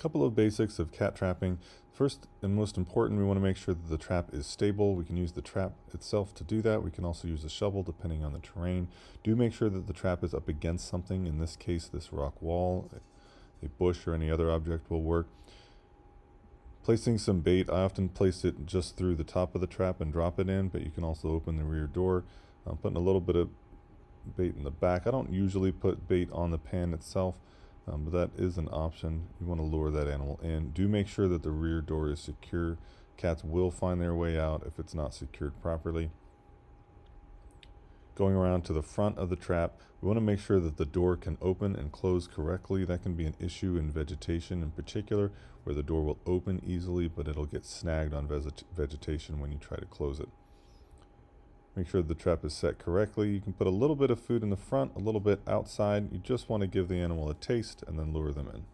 couple of basics of cat trapping. First and most important, we want to make sure that the trap is stable. We can use the trap itself to do that. We can also use a shovel depending on the terrain. Do make sure that the trap is up against something. In this case, this rock wall, a bush or any other object will work. Placing some bait, I often place it just through the top of the trap and drop it in, but you can also open the rear door. I'm putting a little bit of bait in the back. I don't usually put bait on the pan itself um, but that is an option. You want to lure that animal in. Do make sure that the rear door is secure. Cats will find their way out if it's not secured properly. Going around to the front of the trap, we want to make sure that the door can open and close correctly. That can be an issue in vegetation in particular, where the door will open easily, but it'll get snagged on vegetation when you try to close it. Make sure the trap is set correctly. You can put a little bit of food in the front, a little bit outside. You just want to give the animal a taste and then lure them in.